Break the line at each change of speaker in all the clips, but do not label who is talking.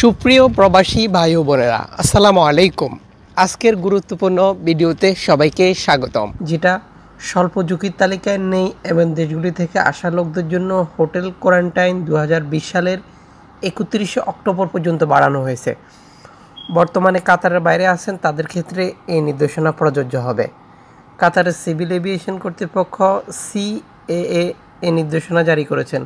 সুপ্রিয় প্রবাসী ভাই বোনেরা, আসসালামু আলাইকুম। আজকের গুরুত্বপূর্ণ ভিডিওতে সবাইকে স্বাগতম। যেটা স্বল্প ঝুঁকির তালিকায় নেই এবং দেশগুলি থেকে আসা লোকদের জন্য হোটেল কোয়ারেন্টাইন দু হাজার বিশ সালের একত্রিশে অক্টোবর পর্যন্ত বাড়ানো হয়েছে। বর্তমানে কাতারের বাইরে আছেন, তাদের ক্ষেত্রে এই নির্দেশনা প্রযোজ্য হবে। কাতারের সিভিল এভিয়েশন কর্তৃপক্ষ সিএএ এই নির্দেশনা জারি করেছেন।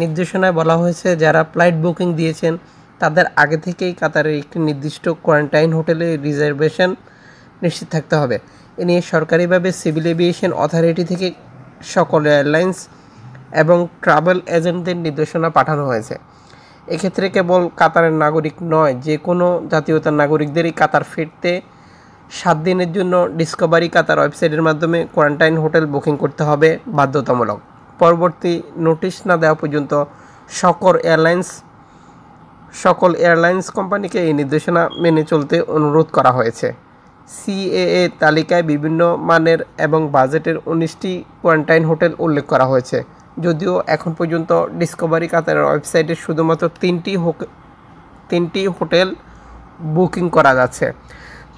নির্দেশনায় বলা হয়েছে, যারা ফ্লাইট বুকিং দিয়েছেন তাদের আগে থেকেই কাতারের একটি নির্দিষ্ট কোয়ারেন্টাইন হোটেলে রিজার্ভেশন নিশ্চিত থাকতে হবে। এ নিয়ে সরকারিভাবে সিভিল এভিয়েশন অথরিটি থেকে সকল এয়ারলাইন্স এবং ট্রাভেল এজেন্টদের নির্দেশনা পাঠানো হয়েছে। এক্ষেত্রে কেবল কাতারের নাগরিক নয়, যে কোনো জাতীয়তার নাগরিকদেরই কাতার ফিরতে সাত দিনের জন্য ডিসকভারি কাতার ওয়েবসাইটের মাধ্যমে কোয়ারেন্টাইন হোটেল বুকিং করতে হবে বাধ্যতামূলক। পরবর্তী নোটিশ না দেওয়া পর্যন্ত সকল এয়ারলাইন্স সকল এয়ারলাইন্স কোম্পানিকে এই নির্দেশনা মেনে চলতে অনুরোধ করা হয়েছে। সিএএ তালিকায় বিভিন্ন মানের এবং বাজেটের উনিশটি কোয়ারেন্টাইন হোটেল উল্লেখ করা হয়েছে। যদিও এখন পর্যন্ত ডিসকভারি কাতারের ওয়েবসাইটে শুধুমাত্র তিনটি তিনটি হোটেল বুকিং করা যাচ্ছে।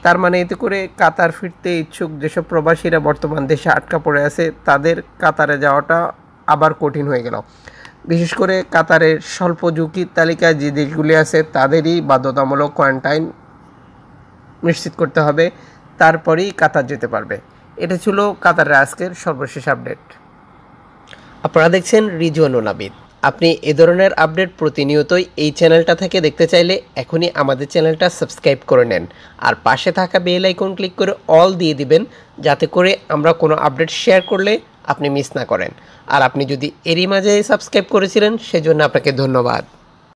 তার মানে এতে করে কাতার ফিরতে ইচ্ছুক যেসব প্রবাসীরা বর্তমান দেশে আটকা পড়ে আছে, তাদের কাতারে যাওয়াটা আবার কঠিন হয়ে গেল। বিশেষ করে কাতারের স্বল্প ঝুঁকির তালিকায় যে দেশগুলি আছে তাদেরই বাধ্যতামূলক কোয়ারেন্টাইন নিশ্চিত করতে হবে, তারপরেই কাতার যেতে পারবে। এটা ছিল কাতারের আজকের সর্বশেষ আপডেট আপনারা দেখছেন রিজওয়ান নাবিদ আপনি এ ধরনের আপডেট প্রতিনিয়তই এই চ্যানেলটা থেকে দেখতে চাইলে এখনই আমাদের চ্যানেলটা সাবস্ক্রাইব করে নেন। আর পাশে থাকা বেল আইকন ক্লিক করে অল দিয়ে দিবেন, যাতে করে আমরা কোনো আপডেট শেয়ার করলে আপনি মিস না করেন। আর আপনি যদি এরই মাঝে সাবস্ক্রাইব করেছিলেন, সেজন্য আপনাকে ধন্যবাদ।